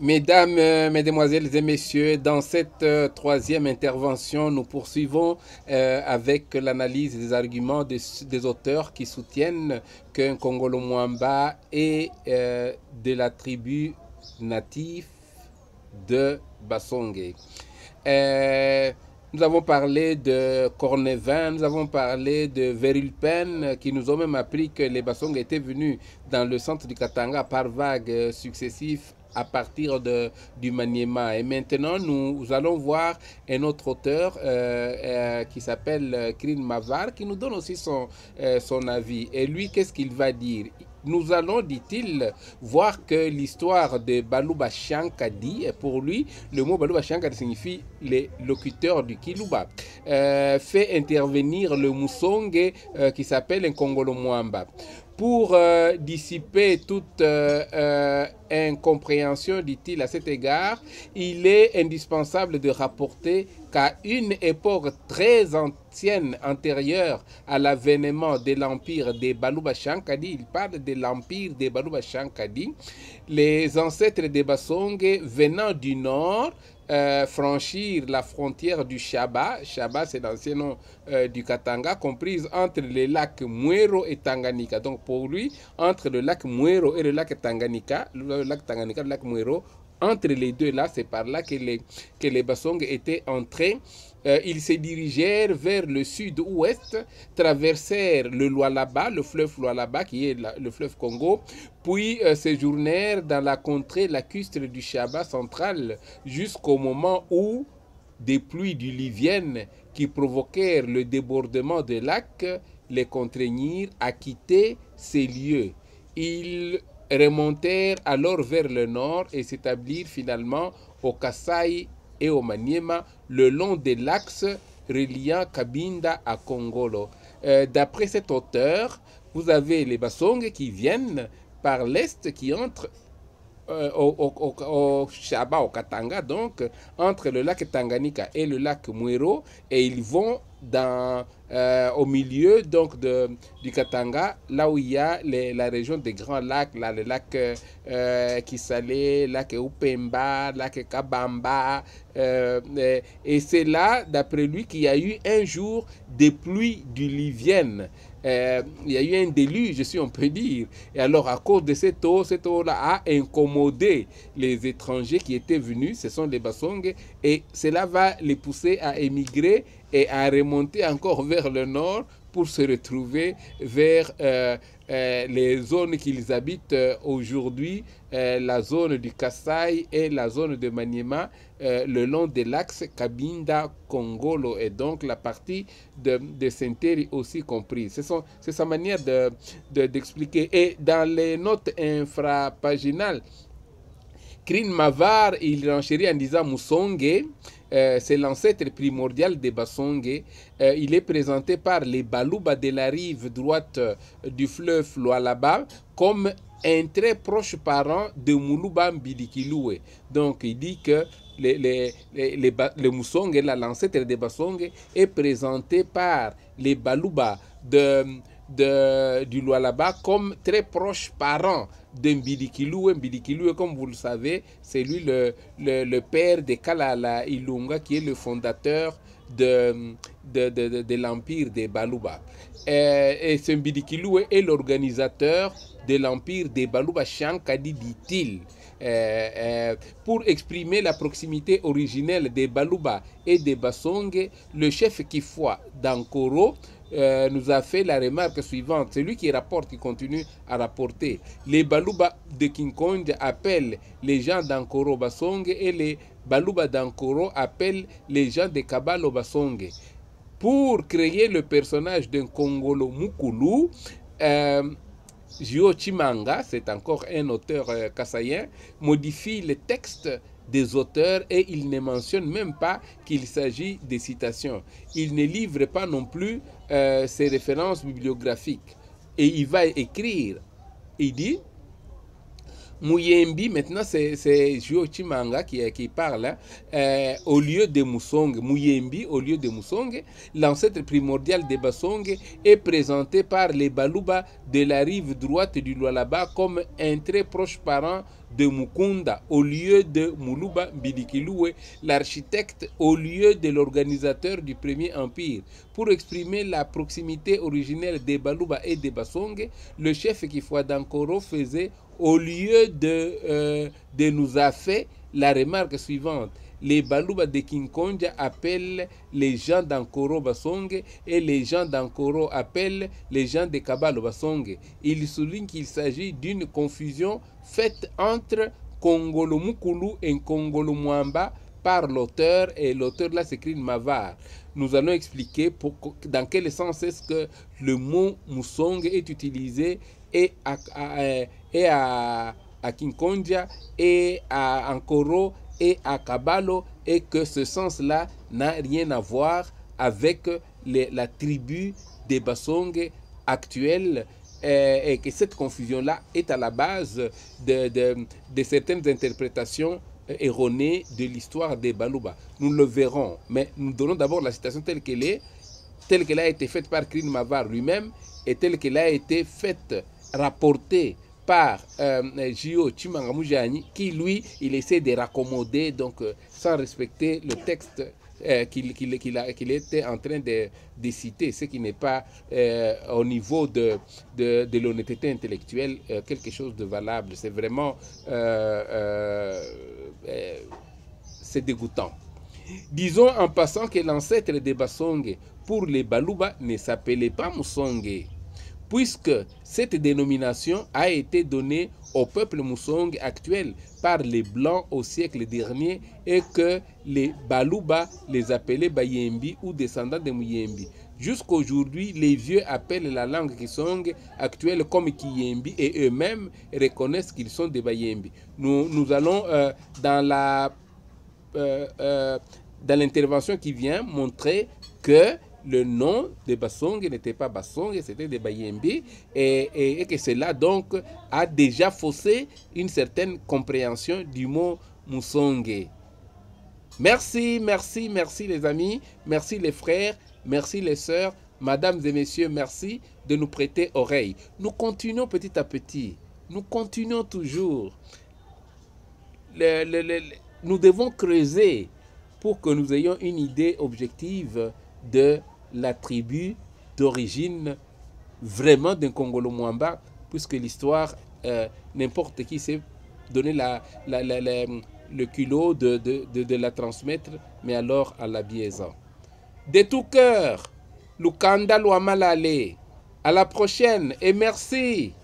Mesdames, euh, Mesdemoiselles et Messieurs, dans cette euh, troisième intervention, nous poursuivons euh, avec l'analyse des arguments des, auteurs qui soutiennent qu'un Congolo Mwamba est de la tribu native de Basongue. nous avons parlé de Cornevin, nous avons parlé de Verilpen, qui nous ont même appris que les Basongue étaient venus dans le centre du Katanga par vagues successives à partir de, du Maniema. Et maintenant, nous allons voir un autre auteur euh, euh, qui s'appelle Krin Mavar, qui nous donne aussi son, euh, son avis. Et lui, qu'est-ce qu'il va dire? Nous allons, dit-il, voir que l'histoire de Baluba Shankadi, pour lui, le mot Baluba Shankadi signifie les locuteurs du Kiluba, euh, fait intervenir le Musonge euh, qui s'appelle un Congolo Mwamba pour euh, dissiper toute euh, euh, incompréhension, dit-il à cet égard, il est indispensable de rapporter qu'à une époque très ancienne, antérieure à l'avènement de l'empire des Baluba Shankadi, il parle de l'empire des Baluba Shankadi, les ancêtres des Basonge venant du nord euh, franchir la frontière du Shaba. Shaba, c'est l'ancien nom euh, du Katanga, comprise entre les lacs Muero et Tanganyika. Donc pour lui, entre le lac Muero et le lac Tanganyika, le lac Tanganyika, le lac Muero, entre les deux là, c'est par là que les, que les Basong étaient entrés euh, ils se dirigèrent vers le sud-ouest, traversèrent le Lualaba, le fleuve Lualaba qui est le fleuve Congo, puis euh, séjournèrent dans la contrée lacustre du Chaba central jusqu'au moment où des pluies diluviennes qui provoquèrent le débordement des lacs les contraignirent à quitter ces lieux. Ils remontèrent alors vers le nord et s'établirent finalement au Kasaï et au Maniema le long de l'axe reliant Kabinda à Kongolo. Euh, D'après cet auteur, vous avez les Basong qui viennent par l'est, qui entrent euh, au, au, au, Shaba, au Katanga, donc entre le lac Tanganyika et le lac Muero, et ils vont dans, euh, au milieu donc de, du Katanga, là où il y a la région des grands lacs, là, le lac euh, Kisale, lac Upemba, lac Kabamba, euh, et c'est là, d'après lui, qu'il y a eu un jour des pluies diluviennes. Euh, il y a eu un déluge, si on peut dire. Et alors, à cause de cette eau, cette eau-là a incommodé les étrangers qui étaient venus, ce sont les Basong, et cela va les pousser à émigrer et à remonter encore vers le nord pour se retrouver vers euh, euh, les zones qu'ils habitent euh, aujourd'hui, la zone du Kassai et la zone de Maniema, le long de l'axe Kabinda-Kongolo, et donc la partie de, de aussi comprise. C'est sa manière d'expliquer. De, et dans les notes infrapaginales, Krin Mavar, il renchérit en disant Musonge, euh, c'est l'ancêtre primordial des Basonge. Euh, il est présenté par les Baluba de la rive droite euh, du fleuve Lualaba comme un très proche parent de Muluba Mbidikiloué. Donc il dit que les, les, l'ancêtre des Basonge, est présenté par les Baluba de de, du Lualaba comme très proche parent de Mbidikiloué. Mbidikiloué, comme vous le savez, c'est lui le, le, le, père de Kalala Ilunga, qui est le fondateur de, de, de, de l'empire des Baluba. Et, et ce est l'organisateur de l'empire des Baluba Shankadi, dit-il. Euh, euh, pour exprimer la proximité originelle des Baluba et des Basonge, le chef Kifwa d'Ankoro euh, nous a fait la remarque suivante. C'est lui qui rapporte, qui continue à rapporter. Les Baluba de King Kong appellent les gens d'Ankoro Basonge et les Baluba d'Ankoro appellent les gens de Kabalo Basonge. Pour créer le personnage d'un Kongolo Mukulu, euh, Jio Chimanga, c'est encore un auteur euh, kassaïen, modifie le texte des auteurs et il ne mentionne même pas qu'il s'agit de citations. Il ne livre pas non plus euh, ses références bibliographiques. Et il va écrire, il dit, Muyembi, maintenant c'est Jio Chimanga qui, qui parle, hein. euh, au lieu de Musonge, Muyembi, au lieu de Musonge, l'ancêtre primordial des Basonge est présenté par les Baluba de la rive droite du Lualaba comme un très proche parent de Mukunda au lieu de Muluba Bilikiloué, l'architecte au lieu de l'organisateur du premier empire. Pour exprimer la proximité originelle des Baluba et des Basonge, le chef Dankoro faisait au lieu de, euh, de nous a fait la remarque suivante. Les Baluba de Kinkonja appellent les gens d'Ankoro Basonge et les gens d'Ankoro appellent les gens de Kabalo Basonge. Il souligne qu'il s'agit d'une confusion faite entre Kongolo Mukulu et Kongolo Mwamba par l'auteur et l'auteur là s'écrit Mavar. Nous allons expliquer dans quel sens est-ce que le mot Musong est utilisé et à, et à, à Kinkonja et à Ankoro et à Kabalo et que ce sens-là n'a rien à voir avec la tribu des Basong actuels euh, et que cette confusion-là est à la base de, de, de certaines interprétations erronées de l'histoire des Baluba. Nous le verrons, mais nous donnons d'abord la citation telle qu'elle est, telle qu'elle a été faite par Krin Mavar lui-même et telle qu'elle a été faite, rapportée par euh, Jio Chimangamujani, qui lui, il essaie de raccommoder, donc euh, sans respecter le texte euh, qu'il qu qu était en train de, citer, ce qui n'est pas euh, au niveau de, de, l'honnêteté intellectuelle quelque chose de valable. C'est vraiment... c'est dégoûtant. Disons en passant que l'ancêtre des Basonge pour les Baluba ne s'appelait pas Musonge, puisque cette dénomination a été donnée au peuple Musong actuel par les Blancs au siècle dernier et que les Baluba les appelaient Bayembi ou descendants de Muyembi. Jusqu'aujourd'hui, les vieux appellent la langue Kisong actuelle comme Kiyembi et eux-mêmes reconnaissent qu'ils sont des Bayembi. Nous, allons euh, dans euh, euh, dans l'intervention qui vient montrer que le nom de Basong n'était pas Basong, c'était de Bayembi, et, que cela donc a déjà faussé une certaine compréhension du mot Musonge. Merci, merci, merci les amis, merci les frères, merci les sœurs, mesdames et messieurs, merci de nous prêter oreille. Nous continuons petit à petit, nous continuons toujours. Nous devons creuser pour que nous ayons une idée objective de la tribu d'origine vraiment d'un Congolo Mwamba, puisque l'histoire, euh, n'importe qui la, la, le culot de, la transmettre, mais alors à la biaison. De tout cœur, Lukanda Luamalale. À la prochaine et merci.